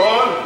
on.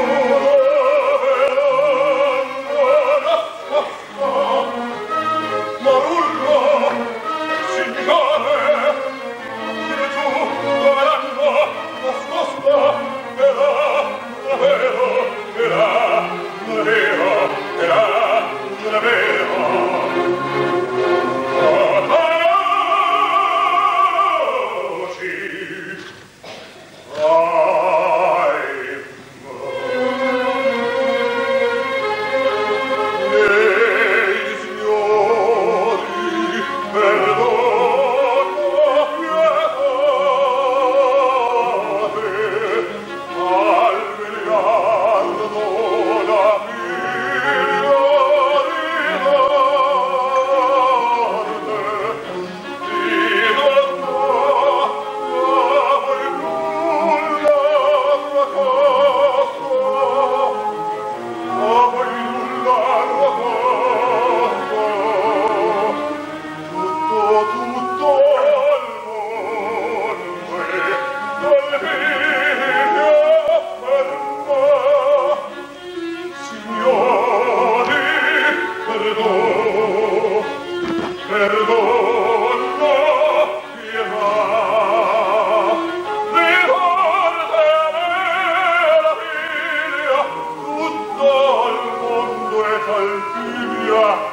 you are.